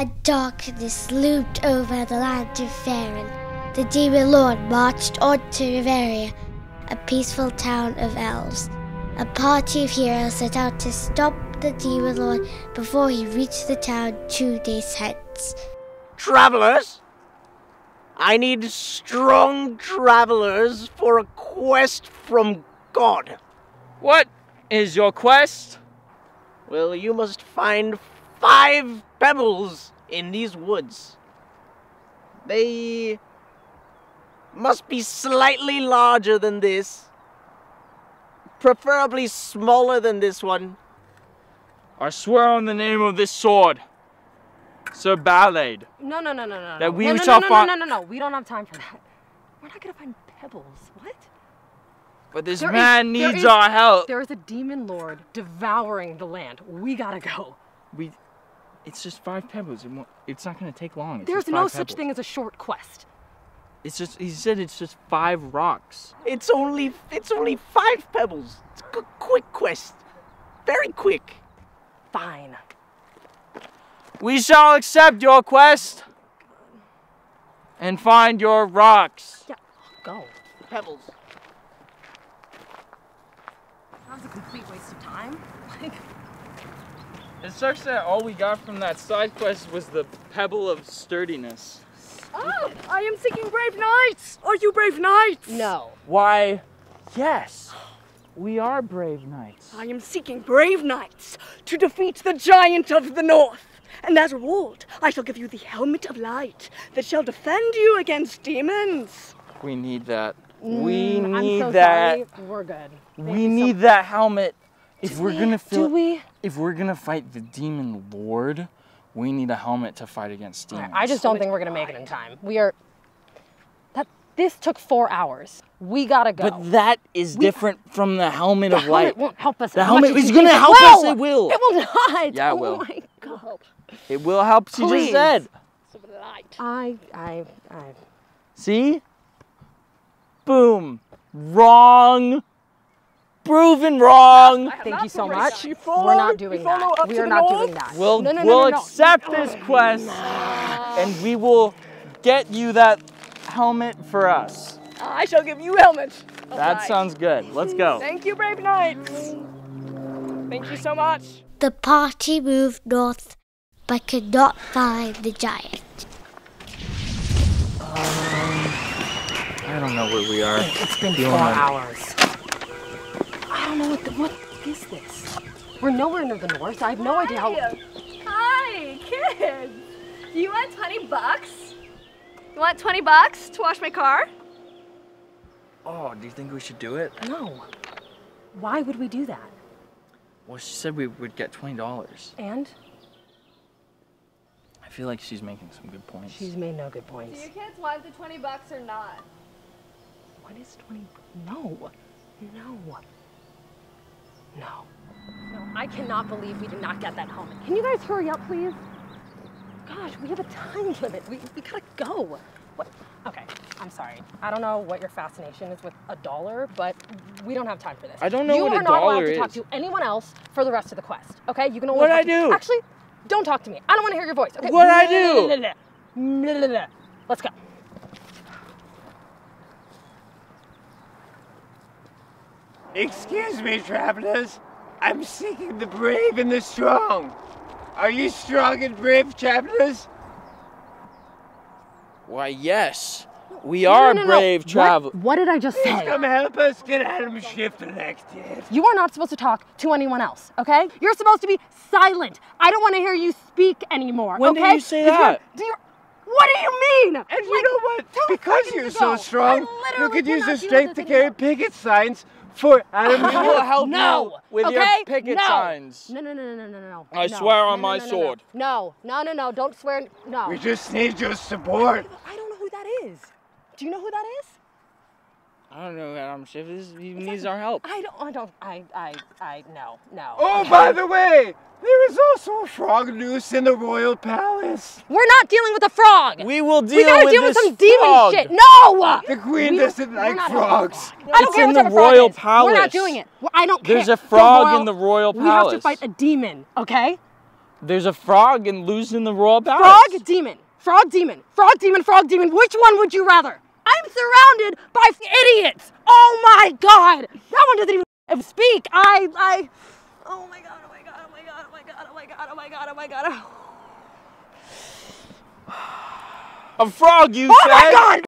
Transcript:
A darkness loomed over the land of Faerun. The demon lord marched on to Riveria, a peaceful town of elves. A party of heroes set out to stop the demon lord before he reached the town two days hence. Travelers, I need strong travelers for a quest from God. What is your quest? Well, you must find five pebbles in these woods. They must be slightly larger than this, preferably smaller than this one. I swear on the name of this sword, Sir Ballade. No, no, no, no, no. That we no, no, shall no, find- No, no, no, no. We don't have time for that. We're not gonna find pebbles. What? But this There is- man there needs is- our help. There is a demon lord devouring the land. We gotta go. We, it's just five pebbles. It it's not gonna take long. It's There's no five such pebbles. thing as a short quest. It's just he said it's just five rocks. It's only it's only five pebbles. It's a quick quest, very quick. Fine. We shall accept your quest and find your rocks. Yeah, go. Pebbles. That was a complete waste of time. Like, It sucks that all we got from that side quest was the pebble of sturdiness. Oh, I am seeking brave knights. Are you brave knights? no. Why, yes, we are brave knights. I am seeking brave knights to defeat the giant of the north. And as a reward, I shall give you the helmet of light that shall defend you against demons. We need that. We Mm, I'm need so that. sorry. We're good. Thank We you so- need that helmet. If we're gonna Do we? if we're gonna fight the demon lord, we need a helmet to fight against demons. I just don't think we're gonna make it in time. We are. That this took four hours. We gotta go. But that is different from the helmet the of helmet light. won't help us. The helmet is gonna think help us, it will. It will not. Yeah, it will. oh will. my god. It will help. She Please. just said. Some light. I, I, I. See? Boom. Wrong. Proven wrong. Thank you so much. You follow- We're not doing that. We are not north? doing that. We'll, no, no, no, we'll no, no. accept this quest and we will get you that helmet for us. I shall give you helmet. of That light. sounds good. Let's go. Thank you, brave knights. Thank you so much. The party moved north, but could not find the giant. Um, I don't know where we are. It's been Feeling four hours. I don't know what. The, what is this? We're nowhere near the north. I have no idea how. Hi, kids. You want 20 bucks? You want 20 bucks to wash my car? Oh, do you think we should do it? No. Why would we do that? Well, she said we would get twenty dollars. And I feel like she's making some good points. she's made no good points. Do points. you kids want the 20 bucks or not? What is 20? No. No. No. No, I cannot believe we did not get that helmet. Can you guys hurry up, please? Gosh, we have a time limit. We, we gotta go. What? Okay, I'm sorry. I don't know what your fascination is with a dollar, but we don't have time for this. I don't know you what a are not allowed to talk to anyone else for the rest of the quest. Okay? You can only. Talk I to- do? Actually, don't talk to me. I don't want to hear your voice. Okay? What'd I do? Let's go. Excuse me, travelers. I'm seeking the brave and the strong. Are you strong and brave, travelers? Why, yes. We are No, no, no, no. brave travel. What, what did I just say? Come help us get Adam Schiff elected. You are not supposed to talk to anyone else, okay? You're supposed to be silent. I don't want to hear you speak anymore. When did okay? you say that? do you, what do you mean? And you know what? Because you're ago, so strong, you could use cannot your strength to carry picket signs for Adam We will help no, you with okay? your picket no. signs. No, no, no, no, no, no, no. I no. swear on No, no, my no, no, sword. No, no, no, no. Don't swear. No. We just need your support. I don't know who that is. Do you know who that is? I don't know, Adam Schiff. This, he needs our help. I don't. I don't. I. I. I. No. No. Oh, by the way, there is also a frog loose in the royal palace. We're not dealing with a frog. We will deal we gotta with deal with this some demon shit. No. The queen We- doesn't like not- frogs. I don't It's care in what the type frog royal palace. We're not doing it. We're- I don't care. There's a The frog royal- in the royal palace. We have to fight a demon, okay? There's a frog and losing the royal palace. Frog demon. Frog demon. Frog demon. Frog demon. Which one would you rather? I'm surrounded by idiots. Oh my god. That one doesn't even speak. I I Oh my god. Oh my god. Oh my god. Oh my god. Oh my god. Oh my god. Oh my god. A frog, you Oh said? my god.